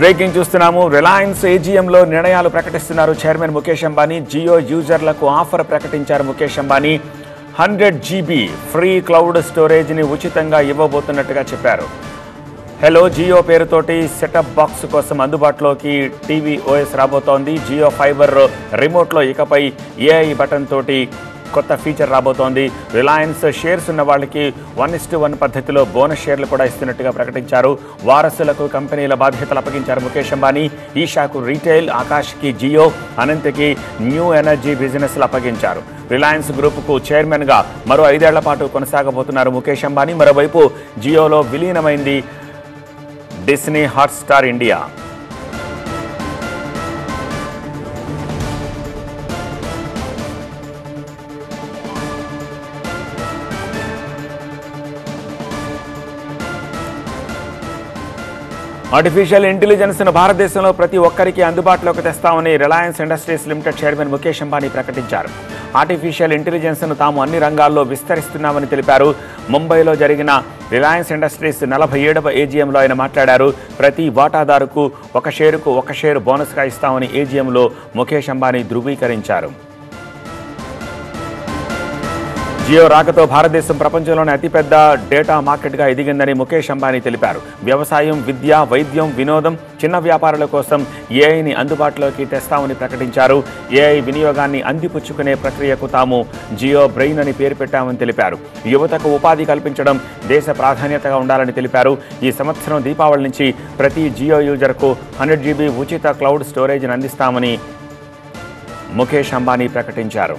Breaking చూస్తున్నాము. Reliance ఏజీఎంలో నిర్ణయాలు ప్రకటిస్తున్నారు చైర్మన్ ముఖేష్ అంబానీ. జియో యూజర్లకు ఆఫర్ ప్రకటించారు Mukesh Ambani. Hundred GB free cloud స్టోరేజ్ని ఉచితంగా ఇవ్వబోతున్నట్టుగా చెప్పారు. హలో జియో పేరుతోటి సెటప్ బాక్స్ కోసం అందుబాటులోకి టీవీ ఓఎస్ రాబోతోంది. జియో ఫైబర్ రిమోట్లో ఇకపై ఏఐ బటన్ తోటి కొత్త ఫీచర్ రాబోతోంది. రిలయన్స్ షేర్స్ ఉన్న వాళ్ళకి వన్ ఇస్ వన్ పద్ధతిలో బోనస్ షేర్లు కూడా ఇస్తున్నట్టుగా ప్రకటించారు. వారసులకు కంపెనీల బాధ్యతలు అప్పగించారు ముఖేష్ అంబానీ. ఈషాకు రీటైల్ ఆకాష్కి జియో అనంత్కి న్యూ ఎనర్జీ బిజినెస్లు అప్పగించారు. రిలయన్స్ గ్రూప్కు చైర్మన్గా మరో ఐదేళ్ళ పాటు కొనసాగబోతున్నారు ముఖేష్ అంబానీ. మరోవైపు జియోలో విలీనమైంది డిస్నీ హాట్స్టార్ ఇండియా ఆర్టిఫిషియల్ ఇంటెలిజెన్స్ను భారతదేశంలో ప్రతి ఒక్కరికి అందుబాటులోకి తెస్తామని Reliance Industries Limited chairman Mukesh Ambani ప్రకటించారు. ఆర్టిఫిషియల్ ఇంటెలిజెన్స్ను తాము అన్ని రంగాల్లో విస్తరిస్తున్నామని తెలిపారు. ముంబైలో జరిగిన రిలయన్స్ ఇండస్ట్రీస్ నలభై ఏడవ ఏజీఎంలో ఆయన మాట్లాడారు. ప్రతి వాటాదారుకు ఒక షేరుకు ఒక షేరు బోనస్గా ఇస్తామని ఏజీఎంలో ముఖేష్ అంబానీ ధృవీకరించారు. జియో రాకతో భారతదేశం ప్రపంచంలోనే అతిపెద్ద డేటా మార్కెట్గా ఎదిగిందని ముఖేష్ అంబానీ తెలిపారు. వ్యవసాయం విద్య వైద్యం వినోదం చిన్న వ్యాపారుల కోసం ఏఐని అందుబాటులోకి తెస్తామని ప్రకటించారు. ఏఐ వినియోగాన్ని అందిపుచ్చుకునే ప్రక్రియకు తాము జియో బ్రెయిన్ అని పేరు పెట్టామని తెలిపారు. యువతకు ఉపాధి కల్పించడం దేశ ప్రాధాన్యతగా ఉండాలని తెలిపారు. ఈ సంవత్సరం దీపావళి నుంచి ప్రతి జియో యూజర్కు హండ్రెడ్ జీబీ ఉచిత క్లౌడ్ స్టోరేజ్ని అందిస్తామని ముఖేష్ అంబానీ ప్రకటించారు.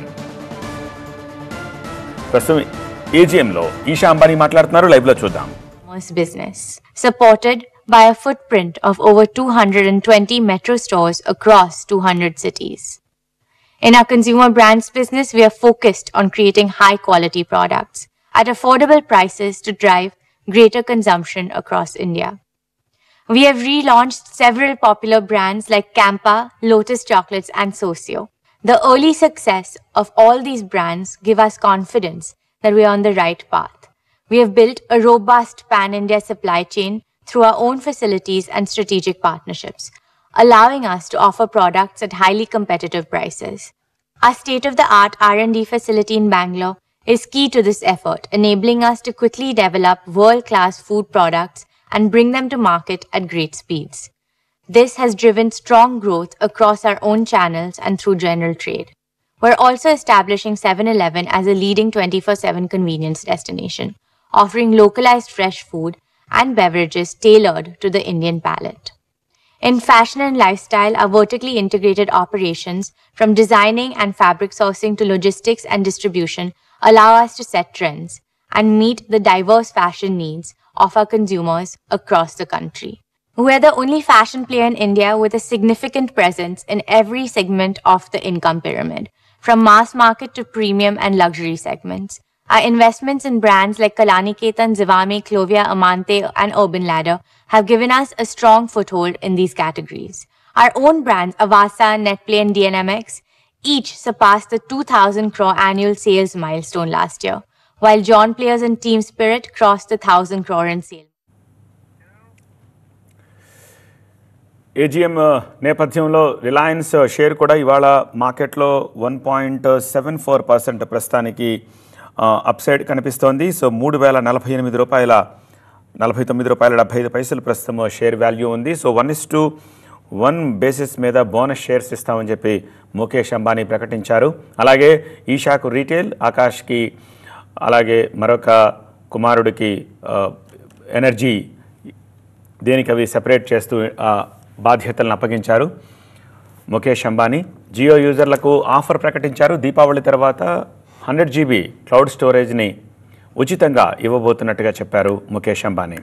ప్రస్తుతం ఏజీఎంలో ఈషా అంబానీ మాట్లాడుతున్నారు లైవ్లో చూద్దాం e-commerce business, supported by a footprint of over 220 metro stores across 200 cities. In our consumer brands business, we are focused on creating high quality products at affordable prices to drive greater consumption across India. We have relaunched several popular brands like Campa, Lotus Chocolates, and Socio. the early success of all these brands give us confidence that we are on the right path. We have built a robust pan-India supply chain through our own facilities and strategic partnerships, allowing us to offer products at highly competitive prices. Our state-of-the-art R&D facility in Bangalore is key to this effort, enabling us to quickly develop world-class food products and bring them to market at great speeds. This has driven strong growth across our own channels and through general trade. We're also establishing 7-Eleven as a leading 24-7 convenience destination, offering localized fresh food and beverages tailored to the Indian palate. In fashion and lifestyle, our vertically integrated operations, from designing and fabric sourcing to logistics and distribution, allow us to set trends and meet the diverse fashion needs of our consumers across the country. We are the only fashion player in India with a significant presence in every segment of the income pyramid, from mass market to premium and luxury segments. Our investments in brands like Kalani Ketan, Zivame, Clovia, Amante, and Urban Ladder have given us a strong foothold in these categories. Our own brands, Avasa, Netplay, and DNMX, each surpassed the 2000 crore annual sales milestone last year, while John Players and Team Spirit crossed the 1000 crore in sales. AGM uh, నేపథ్యంలో Reliance uh, share కూడా ఇవాళ మార్కెట్లో one point seven four percent ప్రస్తుతానికి uh, upside కనిపిస్తోంది. So మూడు వేల నలభై ఎనిమిది రూపాయల నలభై తొమ్మిది రూపాయల డెబ్బై ఐదు పైసలు ప్రస్తుతం షేర్ వాల్యూ ఉంది. So one is to one basis మీద బోనస్ షేర్స్ ఇస్తామని చెప్పి ముఖేష్ అంబానీ ప్రకటించారు. అలాగే ఈషాకు రీటైల్ ఆకాష్కి అలాగే మరొక కుమారుడికి ఎనర్జీ దేనికి అవి సెపరేట్ చేస్తూ బాధ్యతలను అప్పగించారు. ముఖేష్ అంబానీ జియో యూజర్లకు ఆఫర్ ప్రకటించారు. దీపావళి తర్వాత హండ్రెడ్ జీబీ క్లౌడ్ స్టోరేజ్ని ఉచితంగా ఇవ్వబోతున్నట్టుగా చెప్పారు ముఖేష్ అంబానీ.